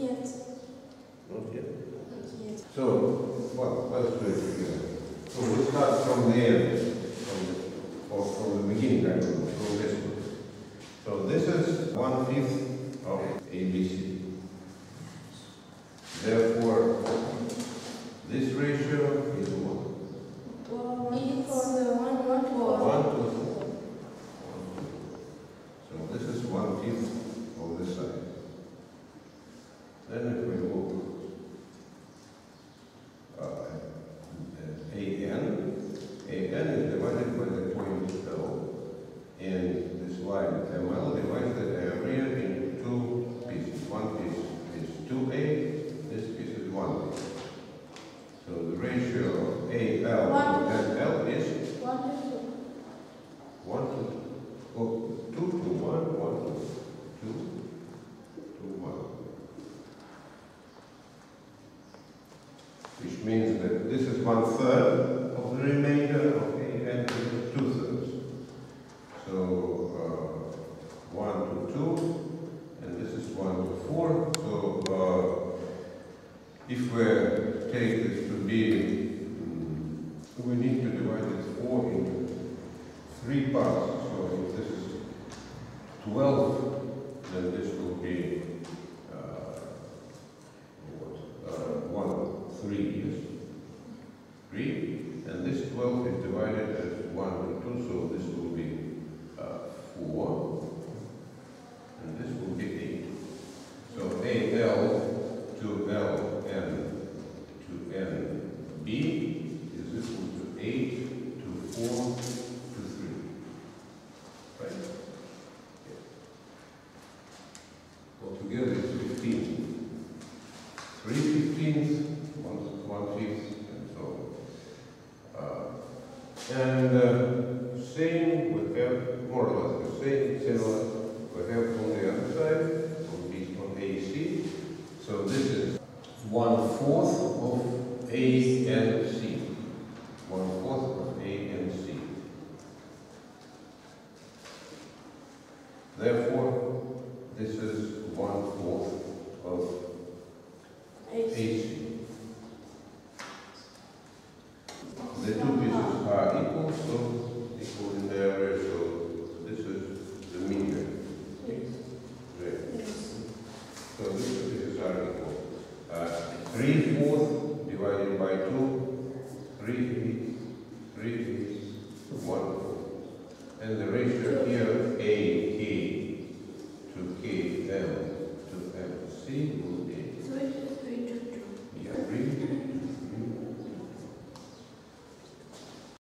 yet. Not yet. Not yet. So, well, that's good. So we'll start from the end, from the, or from the beginning, I mean, from this one. So this is one fifth of ABC. Therefore, Which means that this is one third of the remainder of A this is two thirds. So, uh, one to two, and this is one to four, so, uh, if we take this to be, mm, we need to divide this four into three parts, so if this is twelve, then this will be, uh, 3 yes? 3 and this 12 is divided as 1 and 2 so this will be uh, 4 and this will be 8 so A L to l m to N B is equal to 8 to 4 to 3 right? Yeah. altogether it's 15 3 fifteenths one, one fifth, and so. Uh, And uh, same, we have more or less the same, similar, we have on the other side, on the, on AC. So this is one fourth of A and C. One fourth of A and C. Therefore, this is one fourth of. AC. the two pieces are equal, so equal in the area, so this is the median. Yes. Right. Yes. So these two pieces are equal. Uh, 3 fourths divided by 2, 3 feet, 3 feet, 1 fourth. And the ratio here, A, K to k l to M, C will be